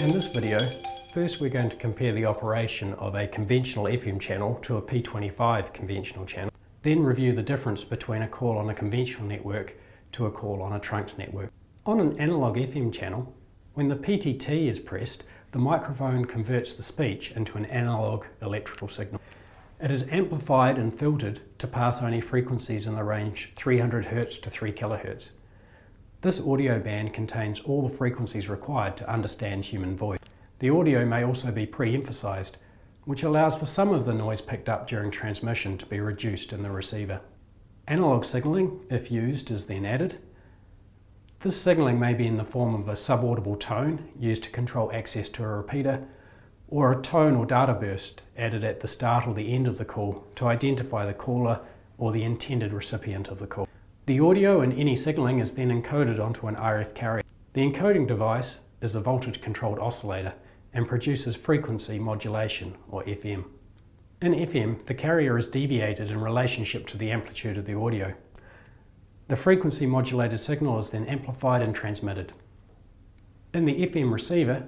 In this video, first we're going to compare the operation of a conventional FM channel to a P25 conventional channel, then review the difference between a call on a conventional network to a call on a trunked network. On an analog FM channel, when the PTT is pressed, the microphone converts the speech into an analog electrical signal. It is amplified and filtered to pass only frequencies in the range 300 Hz to 3 kHz. This audio band contains all the frequencies required to understand human voice. The audio may also be pre-emphasized, which allows for some of the noise picked up during transmission to be reduced in the receiver. Analog signaling, if used, is then added. This signaling may be in the form of a subaudible tone used to control access to a repeater, or a tone or data burst added at the start or the end of the call to identify the caller or the intended recipient of the call. The audio and any signaling is then encoded onto an RF carrier. The encoding device is a voltage controlled oscillator and produces frequency modulation or FM. In FM, the carrier is deviated in relationship to the amplitude of the audio. The frequency modulated signal is then amplified and transmitted. In the FM receiver,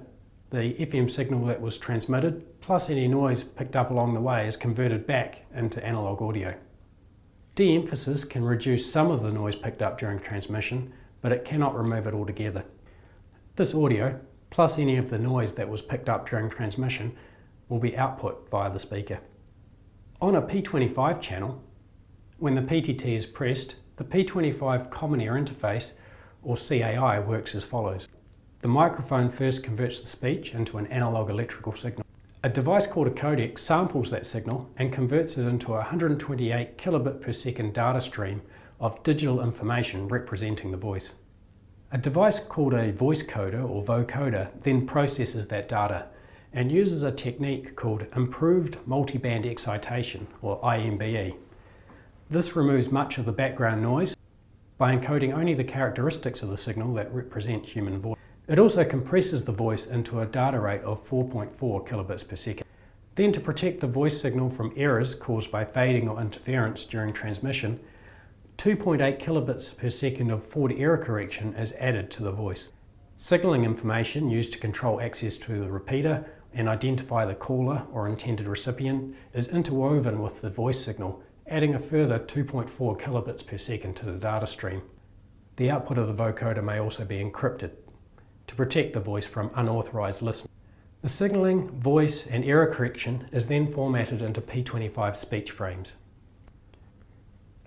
the FM signal that was transmitted plus any noise picked up along the way is converted back into analog audio. De-emphasis can reduce some of the noise picked up during transmission, but it cannot remove it altogether. This audio, plus any of the noise that was picked up during transmission, will be output via the speaker. On a P25 channel, when the PTT is pressed, the P25 Common Air Interface, or CAI, works as follows. The microphone first converts the speech into an analog electrical signal. A device called a codec samples that signal and converts it into a 128 kilobit per second data stream of digital information representing the voice. A device called a voice coder or vocoder then processes that data and uses a technique called improved multiband excitation or IMBE. This removes much of the background noise by encoding only the characteristics of the signal that represent human voice. It also compresses the voice into a data rate of 4.4 kilobits per second. Then to protect the voice signal from errors caused by fading or interference during transmission, 2.8 kilobits per second of forward error correction is added to the voice. Signaling information used to control access to the repeater and identify the caller or intended recipient is interwoven with the voice signal, adding a further 2.4 kilobits per second to the data stream. The output of the vocoder may also be encrypted to protect the voice from unauthorized listening. The signaling, voice and error correction is then formatted into P25 speech frames.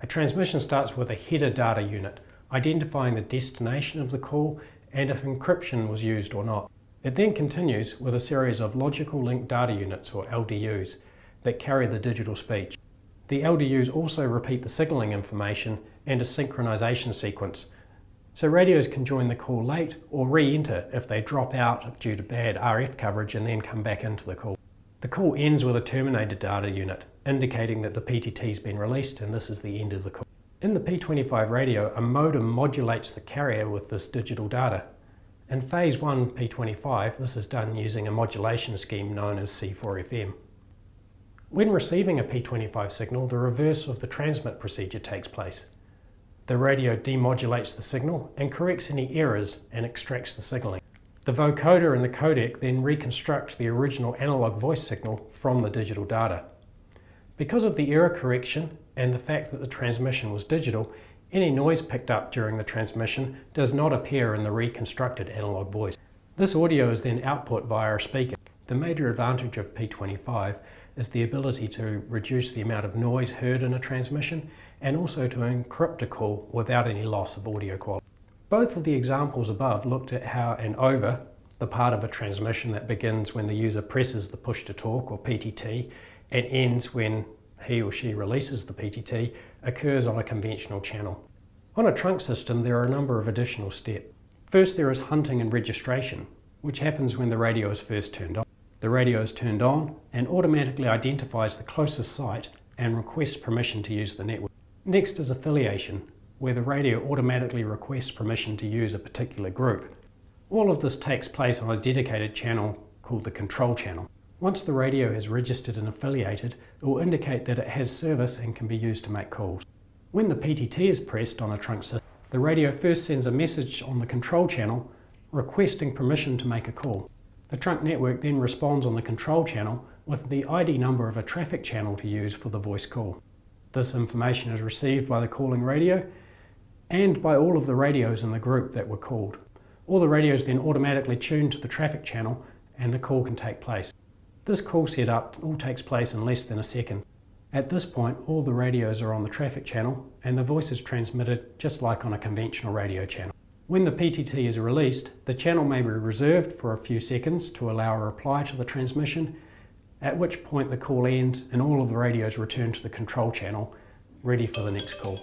A transmission starts with a header data unit, identifying the destination of the call and if encryption was used or not. It then continues with a series of logical link data units or LDUs that carry the digital speech. The LDUs also repeat the signaling information and a synchronization sequence so radios can join the call late or re-enter if they drop out due to bad RF coverage and then come back into the call. The call ends with a terminated data unit, indicating that the PTT has been released and this is the end of the call. In the P25 radio, a modem modulates the carrier with this digital data. In phase 1 P25, this is done using a modulation scheme known as C4FM. When receiving a P25 signal, the reverse of the transmit procedure takes place. The radio demodulates the signal and corrects any errors and extracts the signaling. The vocoder and the codec then reconstruct the original analog voice signal from the digital data. Because of the error correction and the fact that the transmission was digital, any noise picked up during the transmission does not appear in the reconstructed analog voice. This audio is then output via a speaker. The major advantage of P25 is the ability to reduce the amount of noise heard in a transmission and also to encrypt a call without any loss of audio quality. Both of the examples above looked at how an over, the part of a transmission that begins when the user presses the push to talk or PTT and ends when he or she releases the PTT, occurs on a conventional channel. On a trunk system, there are a number of additional steps. First, there is hunting and registration, which happens when the radio is first turned on. The radio is turned on and automatically identifies the closest site and requests permission to use the network. Next is affiliation, where the radio automatically requests permission to use a particular group. All of this takes place on a dedicated channel called the control channel. Once the radio has registered and affiliated, it will indicate that it has service and can be used to make calls. When the PTT is pressed on a trunk system, the radio first sends a message on the control channel requesting permission to make a call. The trunk network then responds on the control channel with the ID number of a traffic channel to use for the voice call. This information is received by the calling radio and by all of the radios in the group that were called. All the radios then automatically tune to the traffic channel and the call can take place. This call setup all takes place in less than a second. At this point, all the radios are on the traffic channel and the voice is transmitted just like on a conventional radio channel. When the PTT is released, the channel may be reserved for a few seconds to allow a reply to the transmission, at which point the call ends and all of the radios return to the control channel, ready for the next call.